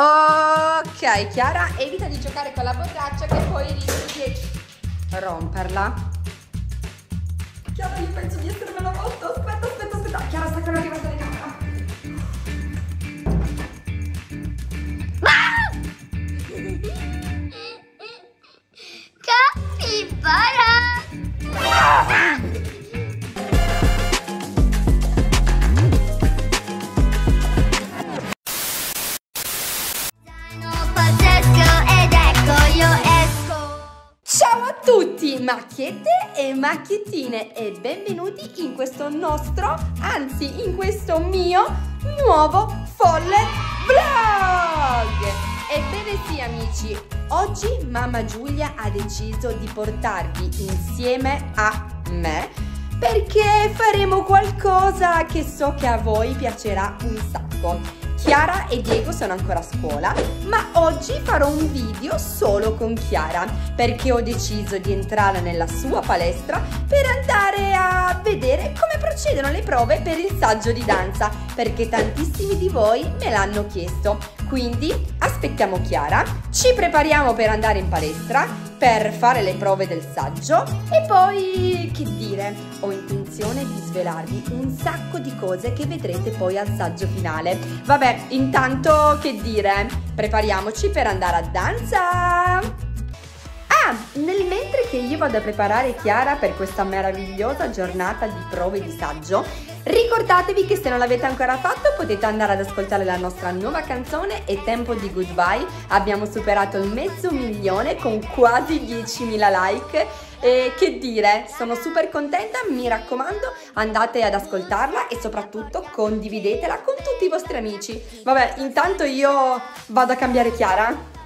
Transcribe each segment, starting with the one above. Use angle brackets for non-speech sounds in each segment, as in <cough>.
Ok, Chiara, evita di giocare con la borraccia che poi rischi di romperla. Chiara, io penso di essermela volta. Aspetta, aspetta, aspetta. Chiara, sta ancora arrivando le camera. Capibara! Macchiette e macchiettine e benvenuti in questo nostro, anzi in questo mio nuovo folle vlog! Ebbene sì amici, oggi mamma Giulia ha deciso di portarvi insieme a me perché faremo qualcosa che so che a voi piacerà un sacco. Chiara e Diego sono ancora a scuola, ma oggi farò un video solo con Chiara perché ho deciso di entrare nella sua palestra per andare a vedere come procedono le prove per il saggio di danza perché tantissimi di voi me l'hanno chiesto. Quindi aspettiamo Chiara, ci prepariamo per andare in palestra per fare le prove del saggio e poi che dire, ho intenzione di svelarvi un sacco di cose che vedrete poi al saggio finale. Vabbè, intanto che dire, prepariamoci per andare a danza! Ah, nel mentre che io vado a preparare Chiara per questa meravigliosa giornata di prove di saggio, ricordatevi che se non l'avete ancora fatto potete andare ad ascoltare la nostra nuova canzone È tempo di goodbye. Abbiamo superato il mezzo milione con quasi 10.000 like. E che dire, sono super contenta, mi raccomando, andate ad ascoltarla e soprattutto condividetela con tutti i vostri amici. Vabbè, intanto io vado a cambiare Chiara.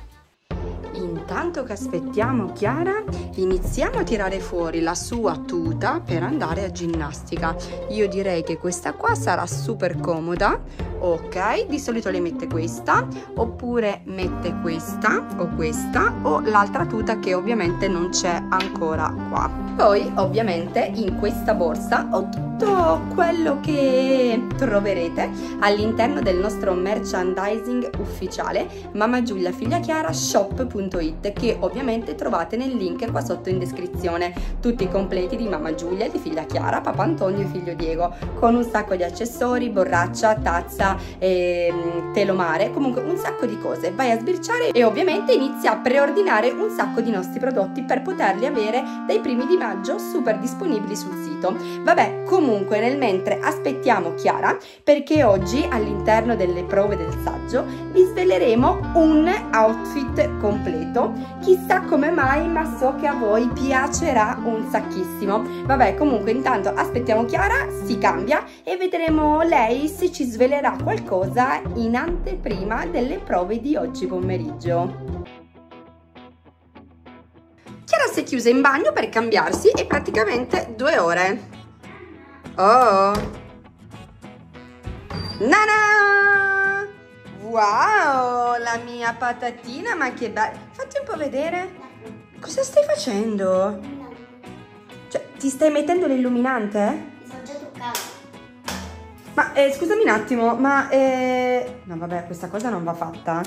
Intanto che aspettiamo Chiara, iniziamo a tirare fuori la sua tuta per andare a ginnastica. Io direi che questa qua sarà super comoda. Ok, di solito le mette questa, oppure mette questa o questa o l'altra tuta che ovviamente non c'è ancora qua. Poi ovviamente in questa borsa ho tutto quello che troverete all'interno del nostro merchandising ufficiale Mamma Giulia Figlia Chiara shop.it che ovviamente trovate nel link qua sotto in descrizione. Tutti i completi di Mamma Giulia, di Figlia Chiara, Papà Antonio e Figlio Diego con un sacco di accessori, borraccia, tazza, ehm, telomare, comunque un sacco di cose. Vai a sbirciare e ovviamente inizia a preordinare un sacco di nostri prodotti per poterli avere dai primi di maggio super disponibili sul sito. Vabbè comunque nel mentre aspettiamo Chiara perché oggi all'interno delle prove del saggio vi sveleremo un outfit completo. Chissà come mai ma so che a voi piacerà un sacchissimo vabbè comunque intanto aspettiamo Chiara si cambia e vedremo lei se ci svelerà qualcosa in anteprima delle prove di oggi pomeriggio Chiara si è chiusa in bagno per cambiarsi e praticamente due ore. Oh! Nana! Wow, la mia patatina, ma che bella! Fatti un po' vedere. Cosa stai facendo? Cioè, ti stai mettendo l'illuminante? Mi sono già truccata. Ma eh, scusami un attimo, ma eh... No, vabbè, questa cosa non va fatta.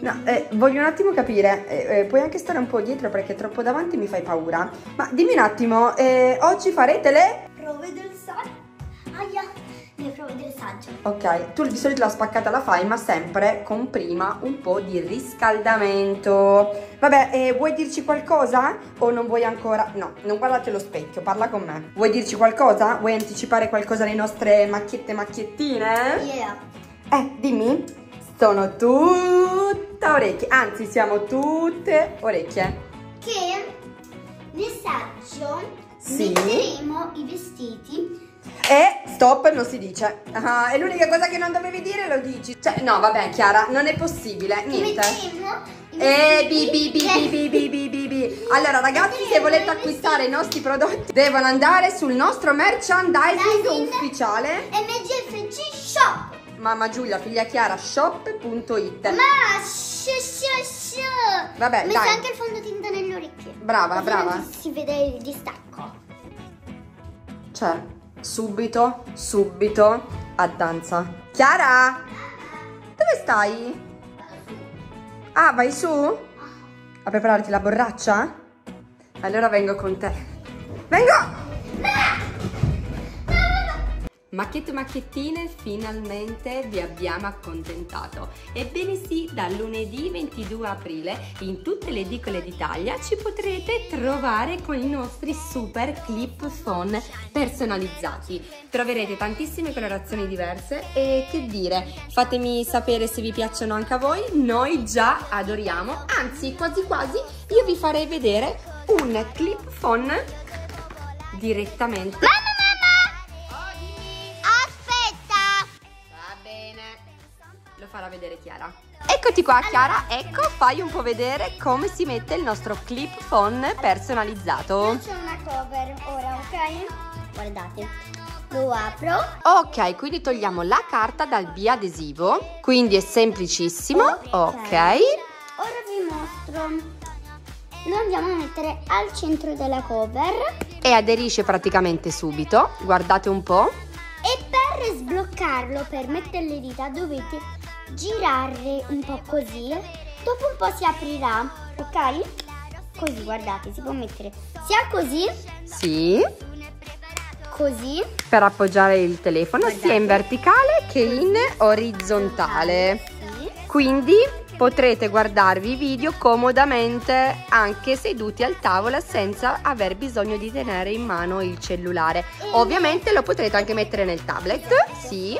No, eh, voglio un attimo capire, eh, eh, puoi anche stare un po' dietro perché troppo davanti mi fai paura. Ma dimmi un attimo, eh, oggi farete le... saggio. Ok, tu di solito la spaccata la fai, ma sempre con prima un po' di riscaldamento. Vabbè, eh, vuoi dirci qualcosa? O non vuoi ancora? No, non guardate lo specchio, parla con me. Vuoi dirci qualcosa? Vuoi anticipare qualcosa alle nostre macchiette macchiettine? Yeah. Eh, dimmi. Sono tutta orecchie, anzi siamo tutte orecchie. Che nel saggio Sì. metteremo i vestiti. E stop non si dice. Ah, è l'unica cosa che non dovevi dire lo dici. Cioè, no, vabbè, Chiara, non è possibile. Niente. E bi vestiti- bi bi bi bi bi bi bi. Allora ragazzi se volete acquistare i nostri prodotti devono andare sul nostro merchandising ufficiale MGFC Shop. Mamma Giulia figlia Chiara shop.it Ma shu shu shu. Vabbè, dai. anche il fondotinta nelle orecchie. Brava, brava. Si vede il distacco. Cioè, subito, subito a danza. Chiara? Dove stai? Ah, vai su? A prepararti la borraccia? Allora vengo con te. Vengo! Macchiette macchiettine, finalmente vi abbiamo accontentato. Ebbene sì, dal lunedì 22 aprile in tutte le edicole d'Italia ci potrete trovare con i nostri super clip phone personalizzati. Troverete tantissime colorazioni diverse e che dire, fatemi sapere se vi piacciono anche a voi, noi già adoriamo, anzi quasi quasi io vi farei vedere un clip phone direttamente. Vedere Chiara. Eccoti qua Chiara, ecco, fai un po' vedere come si mette il nostro clip phone personalizzato. C'è una cover ora, ok? Guardate, lo apro. Ok, quindi togliamo la carta dal biadesivo, quindi è semplicissimo. Ok. Ora vi mostro. Lo andiamo a mettere al centro della cover E aderisce praticamente subito. Guardate un po'. e per sbloccarlo, per mettere le dita, dovete girare un po' così. Dopo un po' si aprirà, ok? Così, guardate, si può mettere sia così, Sì, così. per appoggiare il telefono sia in verticale che in orizzontale. Sì. Quindi potrete guardarvi i video comodamente anche seduti al tavolo senza aver bisogno di tenere in mano il cellulare. Ovviamente lo potrete anche mettere nel tablet, sì,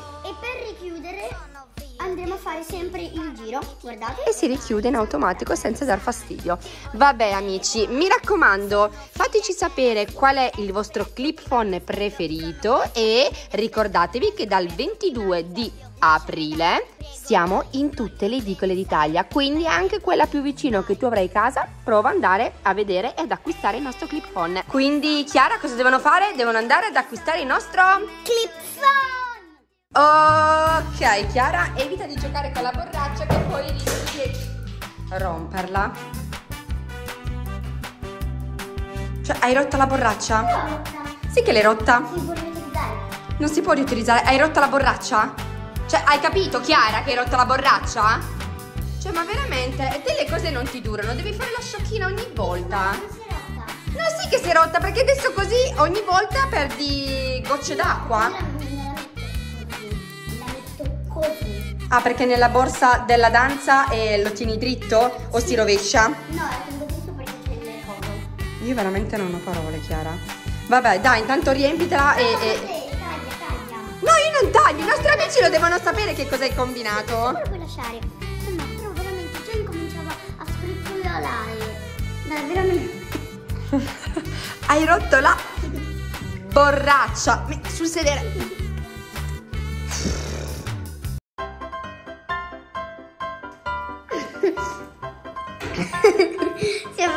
fare sempre il giro, guardate. e si richiude in automatico senza dar fastidio. Vabbè amici, mi raccomando, fateci sapere qual è il vostro clip phone preferito e ricordatevi che dal 22 di aprile siamo in tutte le edicole d'Italia, quindi anche quella più vicino che tu avrai casa, prova ad andare a vedere e ad acquistare il nostro clip phone. Quindi Chiara cosa devono fare? Devono andare ad acquistare il nostro Clip phone! Ok, Chiara, evita di giocare con la borraccia che poi rischi di romperla. Cioè, hai rotto la borraccia? Sì che l'hai rotta. Si può riutilizzare. Non si può riutilizzare. Hai rotto la borraccia? Cioè, hai capito, Chiara, che hai rotto la borraccia? Cioè, ma veramente, delle cose non ti durano. Devi fare la sciocchina ogni volta. Non si rotta. No, sì che si è rotta, perché adesso così ogni volta perdi gocce d'acqua. Così. Ah, perché nella borsa della danza eh, lo tieni dritto o si rovescia? No, la tengo dritto perché c'è le cose. Io veramente non ho parole, Chiara. Vabbè, dai, intanto riempitela e... e... Sì, taglia, taglia. No, io non taglio, i nostri amici lo devono sapere che cosa hai combinato. Ora puoi lasciare. No, però veramente già incominciava a scricchiolare. Dai, veramente. <laughs> Hai rotto la borraccia. Sul sedere.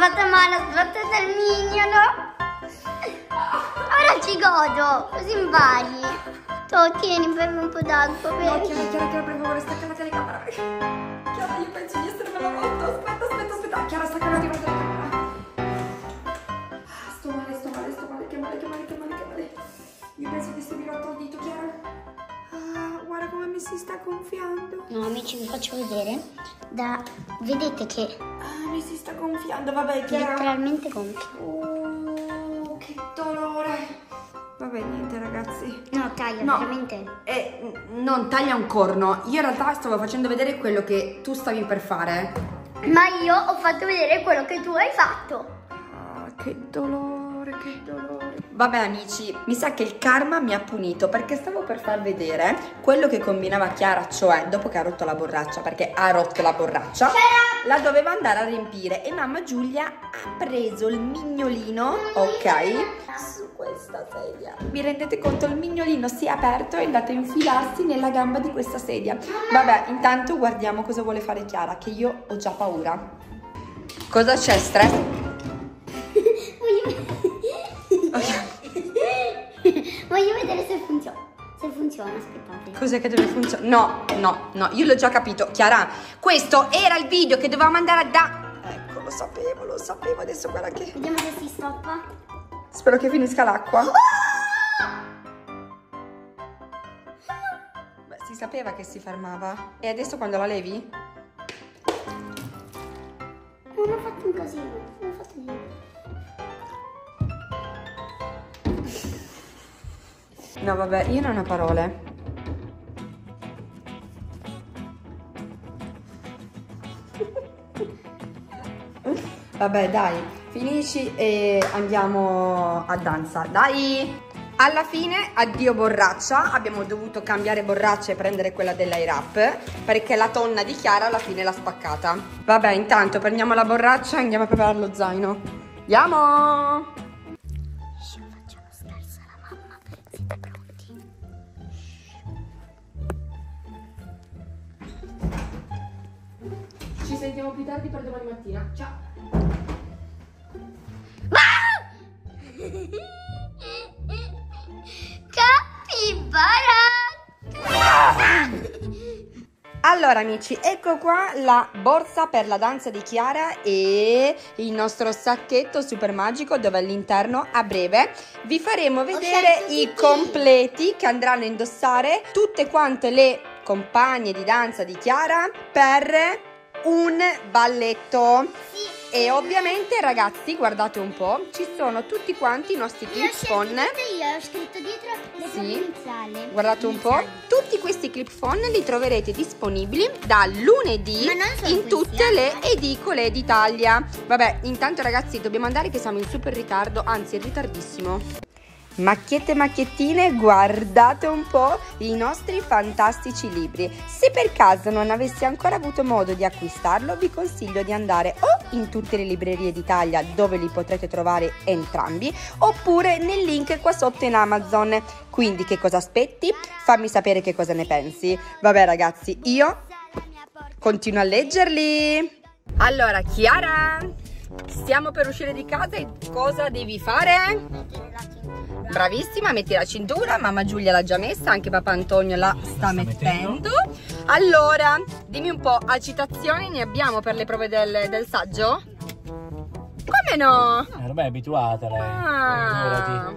Fatta male, ha sbattuto il mignolo. Ora ci godo, così impari. Tu tieni, bevi un po' d'acqua, No, bevi. Chiara, Chiara, Chiara, per favore, stacca la telecamera. Chiara, io penso di essere volta. Aspetta, aspetta, aspetta. Chiara, stacca la telecamera. Mi si sta gonfiando. No, amici, vi faccio vedere. Da... Vedete che Ah, mi si sta gonfiando. Vabbè, Chiara. letteralmente gonfia. Oh, che dolore. Vabbè, niente, ragazzi. No, taglia, No. veramente. Eh, non taglia un corno. Io in realtà stavo facendo vedere quello che tu stavi per fare. Ma io ho fatto vedere quello che tu hai fatto. Ah, che dolore, che dolore. Vabbè amici, mi sa che il karma mi ha punito perché stavo per far vedere quello che combinava Chiara, cioè dopo che ha rotto la borraccia, perché ha rotto la borraccia, la doveva andare a riempire e mamma Giulia ha preso il mignolino, ok, su questa sedia. Vi rendete conto? Il mignolino si è aperto e è andato a infilarsi nella gamba di questa sedia. Vabbè, intanto guardiamo cosa vuole fare Chiara, che io ho già paura. Cosa c'è? Stress? <laughs> Voglio vedere se funziona. Se funziona, aspettate. Cos'è che deve funzionare? No, no, no, io l'ho già capito. Chiara, questo era il video che dovevamo andare a da... Ecco, lo sapevo, lo sapevo. Adesso guarda che... Vediamo se si stoppa. Spero che finisca l'acqua. Beh, si sapeva che si fermava. E adesso quando la levi? non ho fatto un casino. Non ho fatto niente. No, vabbè, io non ho parole. <laughs> Vabbè, dai, finisci e andiamo a danza. Dai! Alla fine, addio borraccia, abbiamo dovuto cambiare borraccia e prendere quella dell'Airap perché la tonna di Chiara alla fine l'ha spaccata. Vabbè, intanto prendiamo la borraccia e andiamo a preparare lo zaino. Andiamo! Sentiamo più tardi per domani mattina. Ciao! <laughs> Capibara! Allora amici, ecco qua la borsa per la danza di Chiara e il nostro sacchetto super magico dove all'interno a breve vi faremo vedere i completi che andranno a indossare tutte quante le compagne di danza di Chiara per un balletto. Sì. E ovviamente ragazzi, guardate un po', ci sono tutti quanti i nostri clip phone. io, ho scritto dietro le Sì. Guardate un po', tutti questi clip phone li troverete disponibili da lunedì in tutte eh. le edicole d'Italia. Vabbè, intanto ragazzi dobbiamo andare che siamo in super ritardo, anzi in ritardissimo. Macchiette macchiettine, guardate un po' i nostri fantastici libri. Se per caso non avessi ancora avuto modo di acquistarlo, vi consiglio di andare o in tutte le librerie d'Italia dove li potrete trovare entrambi, oppure nel link qua sotto in Amazon. Quindi che cosa aspetti? Fammi sapere che cosa ne pensi. Vabbè ragazzi, io continuo a leggerli. Allora, Chiara, stiamo per uscire di casa e cosa devi fare? Bravissima, metti la cintura, mamma Giulia l'ha già messa, anche papà Antonio la sta mettendo. Allora, dimmi un po', agitazioni ne abbiamo per le prove del, del saggio? Come no? Eh, ormai è abituata lei. Ah.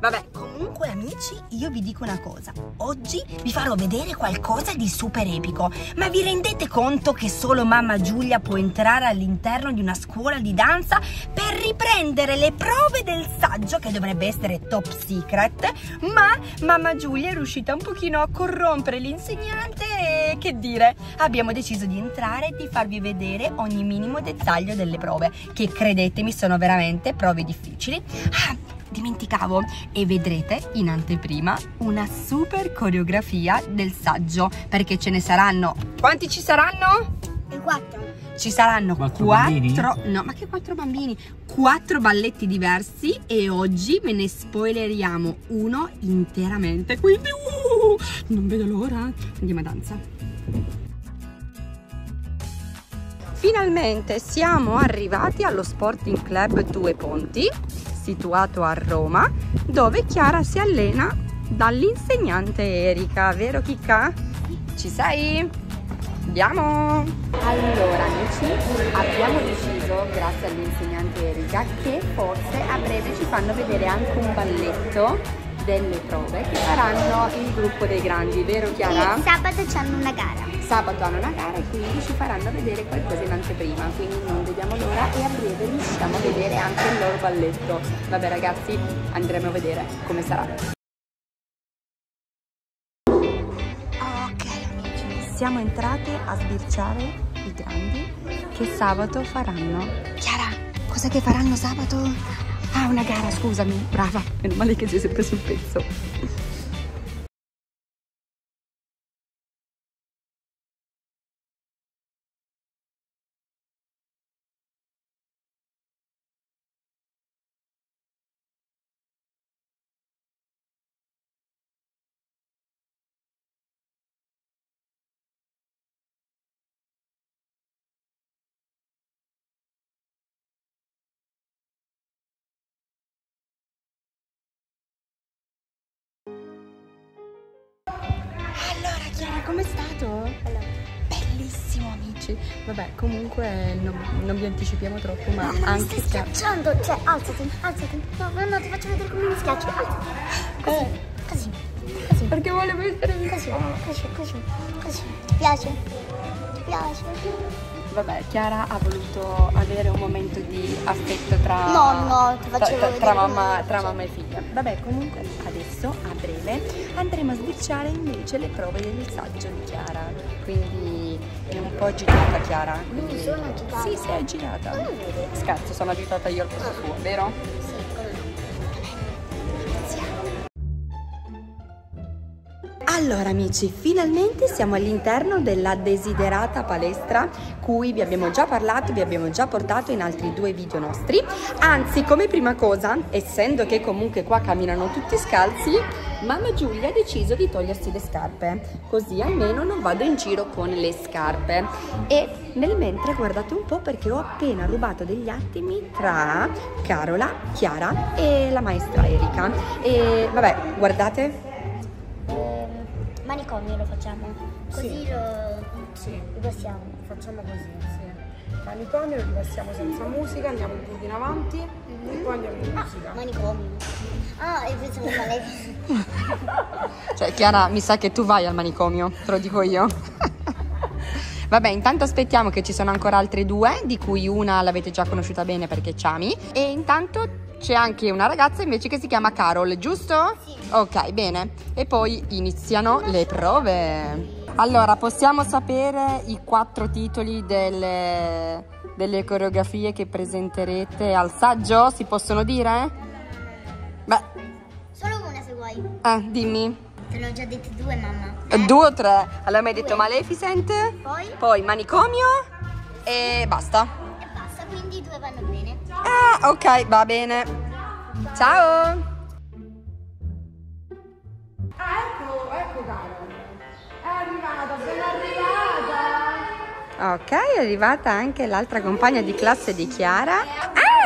Vabbè, comunque amici, io vi dico una cosa. Oggi vi farò vedere qualcosa di super epico. Ma vi rendete conto che solo mamma Giulia può entrare all'interno di una scuola di danza per riprendere le prove del saggio che dovrebbe essere top secret? Ma mamma Giulia è riuscita un pochino a corrompere l'insegnante e che dire, abbiamo deciso di entrare e di farvi vedere ogni minimo dettaglio delle prove, che credetemi sono veramente prove difficili. Ah, dimenticavo. E vedrete in anteprima una super coreografia del saggio perché ce ne saranno. Quanti ci saranno? E quattro. ci saranno Quattro quattro no ma che quattro bambini? Quattro balletti diversi e oggi ve ne spoileriamo uno interamente. Quindi uh, non vedo l'ora. Andiamo a danza Finalmente siamo arrivati allo Sporting Club Due Ponti, situato a Roma, dove Chiara si allena dall'insegnante Erika, vero Chicca? Ci sei? Andiamo! Allora amici, abbiamo deciso, grazie all'insegnante Erika, che forse a breve ci fanno vedere anche un balletto delle prove che faranno il gruppo dei grandi, vero Chiara? E sabato c'hanno una gara. Sabato hanno una gara e quindi ci faranno vedere qualcosa in anteprima, quindi non vediamo l'ora e a breve riusciamo a vedere anche il loro balletto. Vabbè ragazzi, andremo a vedere come sarà. Ok amici, siamo entrate a sbirciare i grandi che sabato faranno. Chiara, cos'è che faranno sabato? Ah, una gara, scusami, brava, meno male che sei sempre sul pezzo. Com'è stato? Bellissimo amici. Vabbè, comunque non, non vi anticipiamo troppo, ma Mamma, mi anche stai schiacciando. Cioè, alzati, alzati. No, no, no, ti faccio vedere come mi schiacci. Alzati. Eh, Così, così, perché volevo essere così, così, così, così. Ti piace? Ti piace? Vabbè, Chiara ha voluto avere un momento di affetto tra, No, no, tra, tra- mamma, tra mamma e figlia. Vabbè, comunque adesso a breve andremo a sbirciare invece le prove del saggio di Chiara. Quindi è un po' agitata Chiara. Quindi sono agitata? Sì, sei agitata. Non vedi? Scherzo, sono agitata io al posto suo, vero? Allora amici, finalmente siamo all'interno della desiderata palestra cui vi abbiamo già parlato, vi abbiamo già portato in altri due video nostri. Anzi, come prima cosa, essendo che comunque qua camminano tutti scalzi, mamma Giulia ha deciso di togliersi le scarpe, così almeno non vado in giro con le scarpe. E nel mentre guardate un po' perché ho appena rubato degli attimi tra Carola, Chiara e la maestra Erika. E vabbè, guardate. Manicomio lo facciamo. Così Sì. lo, Sì, lo passiamo. facciamo così, sì. Manicomio lo passiamo senza musica, andiamo un po' in avanti e poi andiamo in musica. Manicomio. Ah, io pensavo male. Cioè, Chiara, mi sa che tu vai al manicomio, te lo dico io. <laughs> Vabbè, intanto aspettiamo che ci sono ancora altre due, di cui una l'avete già conosciuta bene perché è Chami. E intanto c'è anche una ragazza invece che si chiama Carol, giusto? Sì. Ok, bene. E poi iniziano le prove. Allora, possiamo sapere i quattro titoli delle, delle coreografie che presenterete al saggio? Si possono dire? Beh, Solo una se vuoi. eh, dimmi. Te l'ho già detto due, mamma. Due o tre? Allora mi hai detto. Maleficent, Poi? poi Manicomio e basta. E basta, quindi due vanno bene. Ah, ok, va bene. Ciao! Ah, ecco, ecco Carol. È arrivata, ben arrivata. Ok, è arrivata anche l'altra compagna di classe di Chiara.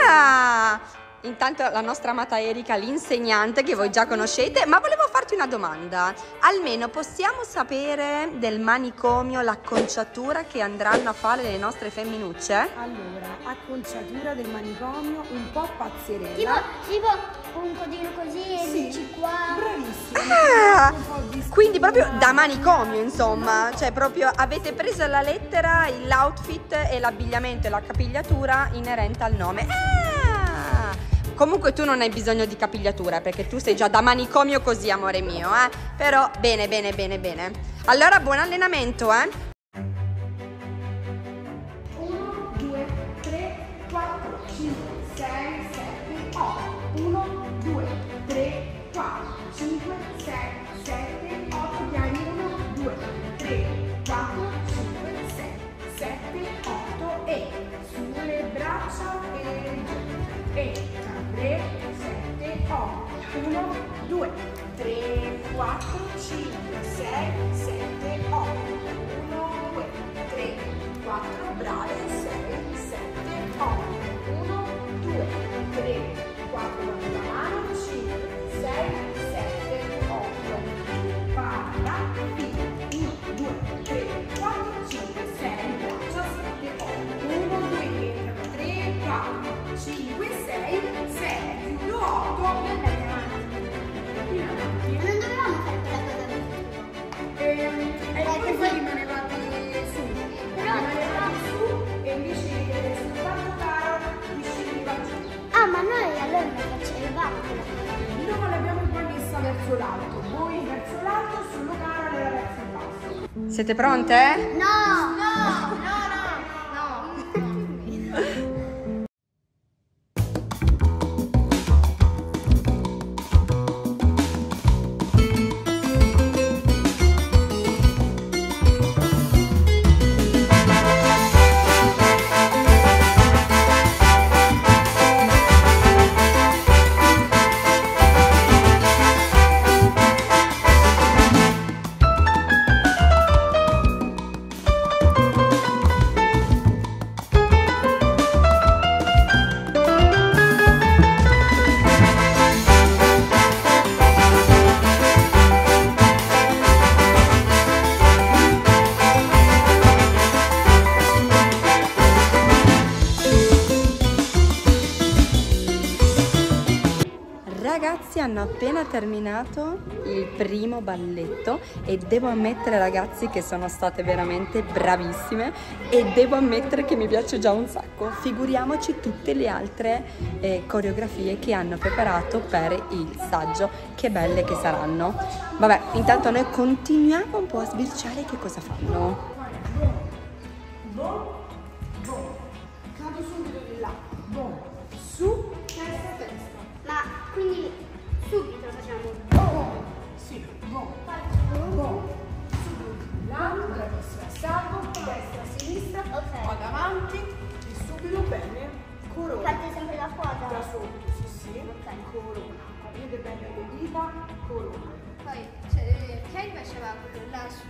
Ah! Intanto la nostra amata Erika, l'insegnante che voi già conoscete, ma volevo farti una domanda. Almeno possiamo sapere del manicomio l'acconciatura che andranno a fare le nostre femminucce? Allora, acconciatura del manicomio, un po' Tipo, pazzerella. tipo un codino così e Sì, dici qua. Bravissima. Ah, Un po' di quindi proprio da manicomio, insomma, cioè proprio avete preso alla lettera l'outfit e l'abbigliamento e la capigliatura inerente al nome. Ah! Comunque tu non hai bisogno di capigliatura perché tu sei già da manicomio così, amore mio, eh? Però bene, bene, bene, bene. Allora buon allenamento, eh? Continua, segue, segue. Siete pronte? No! No! No! Hanno appena terminato il primo balletto e devo ammettere ragazzi che sono state veramente bravissime e devo ammettere che mi piace già un sacco. Figuriamoci tutte le altre eh, coreografie che hanno preparato per il saggio, che belle che saranno. Vabbè, intanto noi continuiamo un po' a sbirciare che cosa fanno. Faceva quello là su.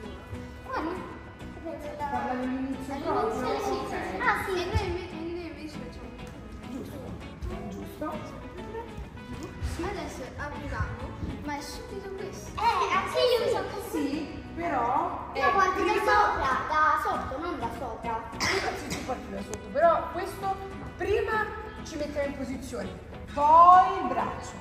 Parla dell'inizio proprio? Sì, sì, Ok. sì. Ah, sì. E noi, e noi invece facciamo. Giusto. Giusto. Adesso apriamo, ma è subito questo. Eh, anche io mi sono così. Sì, però... Io è parto da prima- sopra, da sotto, non da sopra. Sì, tu parti da sotto, però questo prima ci mettiamo in posizione, poi il braccio,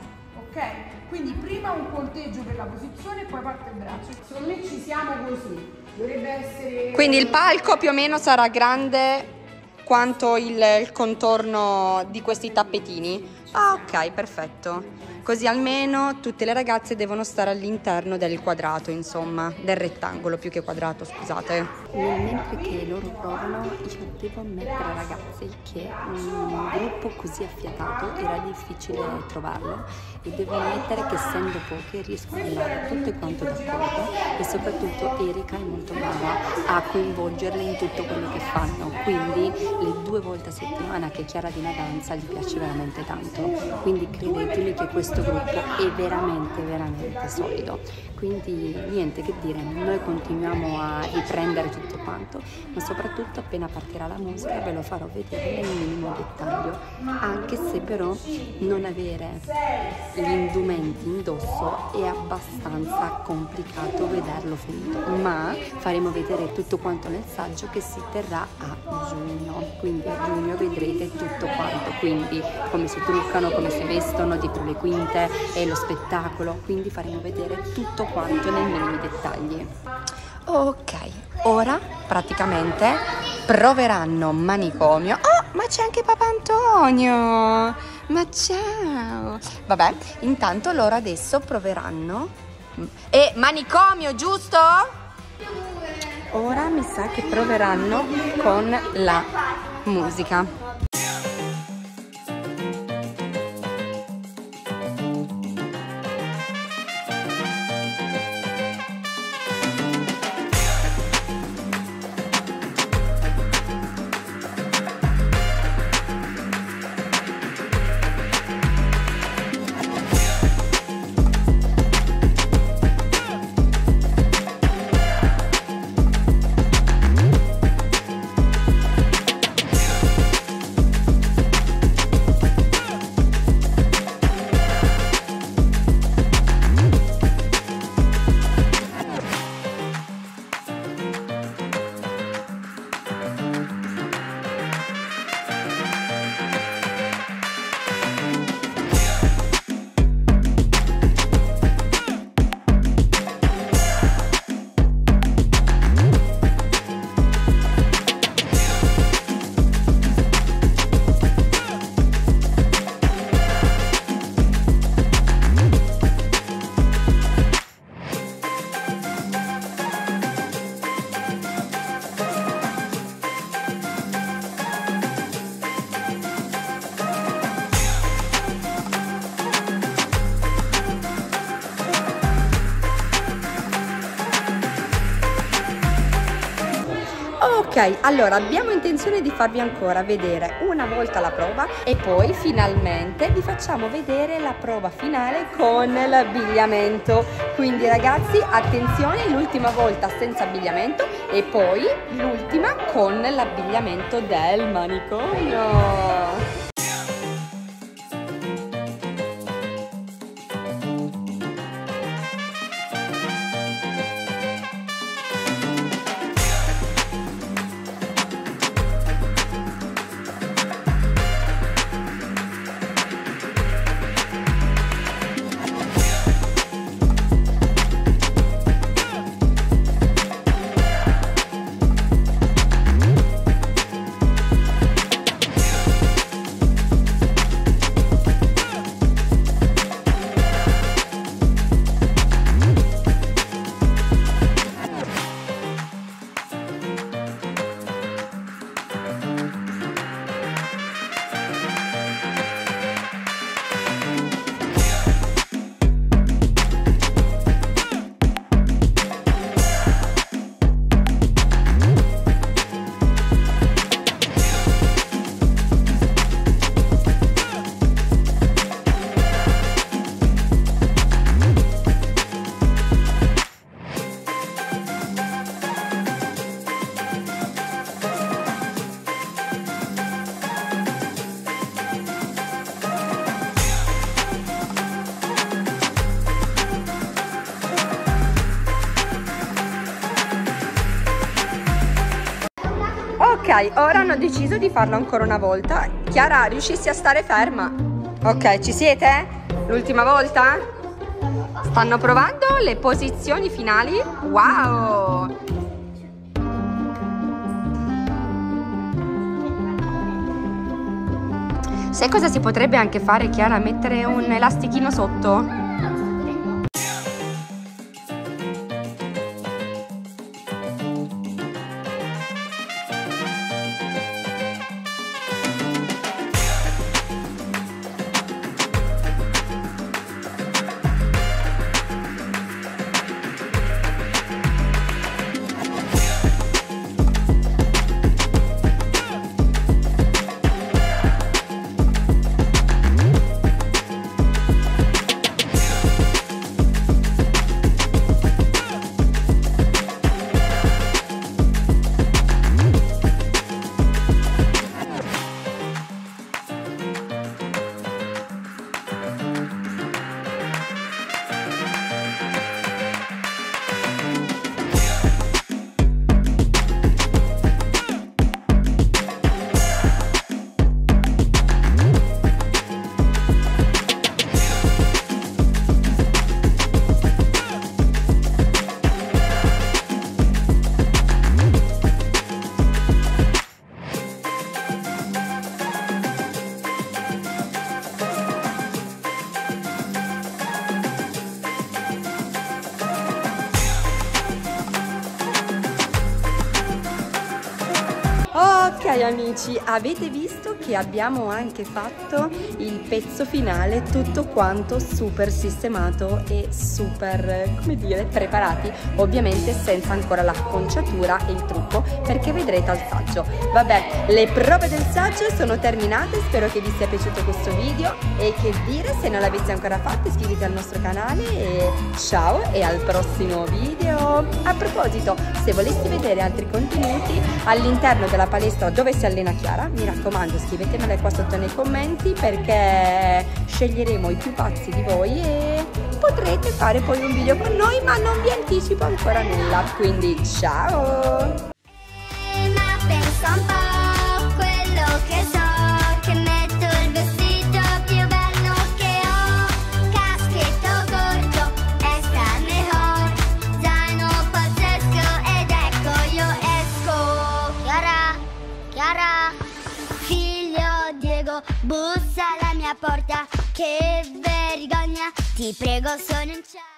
Quindi prima un conteggio per la posizione, poi parte il braccio. Secondo me ci siamo così, dovrebbe essere... Quindi il palco più o meno sarà grande quanto il, il contorno di questi tappetini. Ah, ok, perfetto. Così almeno tutte le ragazze devono stare all'interno del quadrato, insomma, del rettangolo più che quadrato, scusate. Mentre che loro provano, io devo ammettere ragazzi che un gruppo così affiatato era difficile trovarlo e devo ammettere che essendo poche riescono ad andare tutte quanto d'accordo e soprattutto Erika è molto brava a coinvolgerle in tutto quello che fanno, quindi le due volte a settimana che Chiara viene a danza gli piace veramente tanto, quindi credetemi che questo gruppo è veramente veramente solido, quindi niente che dire, noi continuiamo a riprendere tutto quanto, ma soprattutto appena partirà la musica ve lo farò vedere nel minimo dettaglio, anche se però non avere gli indumenti indosso è abbastanza complicato vederlo finito, ma faremo vedere tutto quanto nel saggio che si terrà a giugno, quindi a giugno vedrete tutto quanto, quindi come si truccano, come si vestono, dietro le quinte e lo spettacolo, quindi faremo vedere tutto quanto nei minimi dettagli. Ok, ora praticamente proveranno manicomio. Oh, ma c'è anche Papa Antonio! Ma ciao! Vabbè, intanto loro adesso proveranno. E manicomio, giusto? Ora mi sa che proveranno con la musica. Allora abbiamo intenzione di farvi ancora vedere una volta la prova e poi finalmente vi facciamo vedere la prova finale con l'abbigliamento. Quindi ragazzi, attenzione, l'ultima volta senza abbigliamento e poi l'ultima con l'abbigliamento del manicomio. Ok, ora hanno deciso di farlo ancora una volta. Chiara, riuscissi a stare ferma? Ok, ci siete? L'ultima volta? Stanno provando le posizioni finali? Wow! Sai cosa si potrebbe anche fare, Chiara? Mettere un elastichino sotto? Amici, avete visto che abbiamo anche fatto il pezzo finale tutto quanto super sistemato e super, come dire, preparati, ovviamente senza ancora l'acconciatura e il trucco perché vedrete al saggio. Vabbè, le prove del saggio sono terminate, spero che vi sia piaciuto questo video e che dire, se non l'avete ancora fatto iscrivetevi al nostro canale e ciao e al prossimo video. A proposito, se volessi vedere altri contenuti all'interno della palestra dove si allena Chiara, mi raccomando scrivetemele qua sotto nei commenti perché sceglieremo i più pazzi di voi e potrete fare poi un video con noi ma non vi anticipo ancora nulla, quindi ciao! Bussa alla mia porta Che ti prego sono in ciao